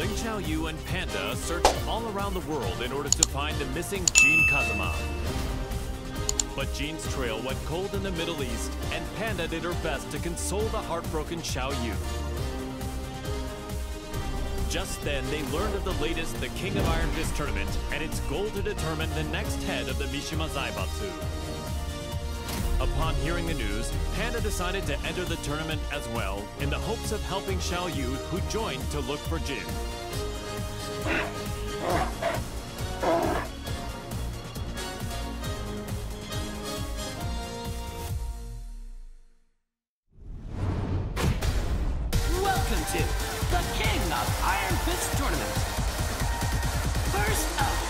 Ling Xiaoyu and Panda searched all around the world in order to find the missing Jin Kazama. But Jin's trail went cold in the Middle East, and Panda did her best to console the heartbroken Xiao Yu. Just then, they learned of the latest The King of Iron Fist tournament and its goal to determine the next head of the Mishima Zaibatsu. Upon hearing the news, Panda decided to enter the tournament as well in the hopes of helping Xiao Yu, who joined to look for Jin. Welcome to the King of Iron Fist Tournament. First up,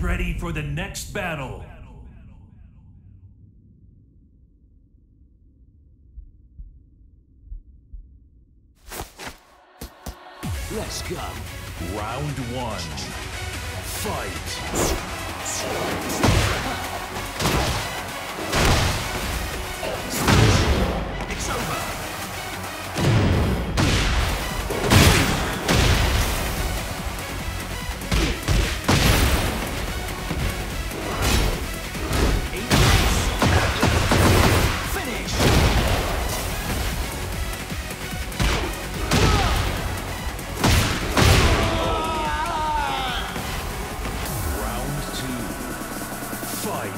Get ready for the next battle. let's go. Round one. Fight.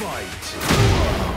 Fight.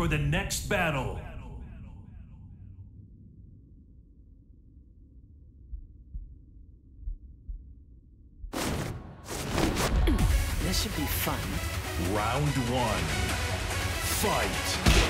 For the next battle. This should be fun. Round one. Fight.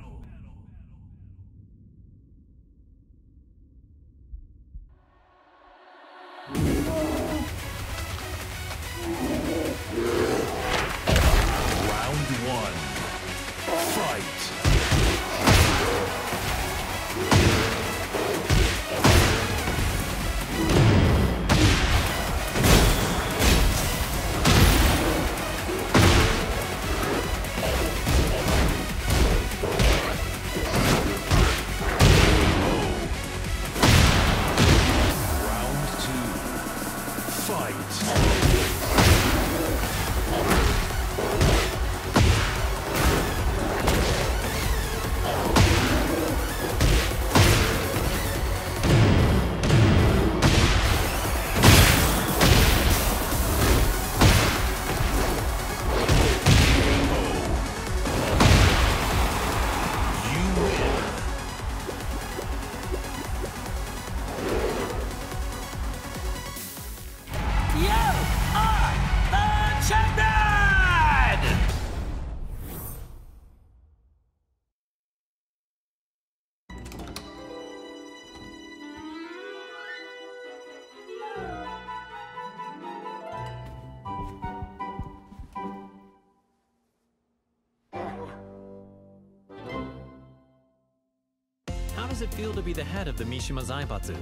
Does it feel to be the head of the Mishima Zaibatsu?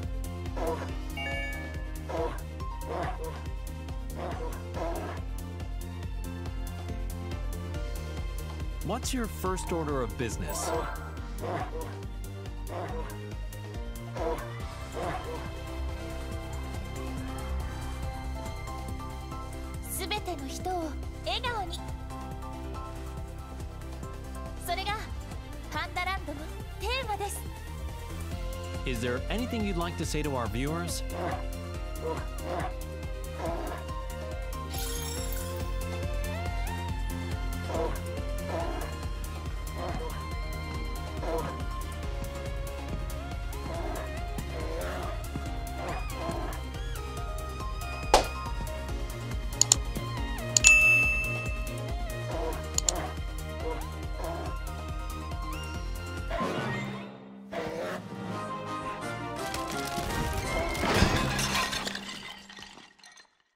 What's your first order of business? Is there anything you'd like to say to our viewers?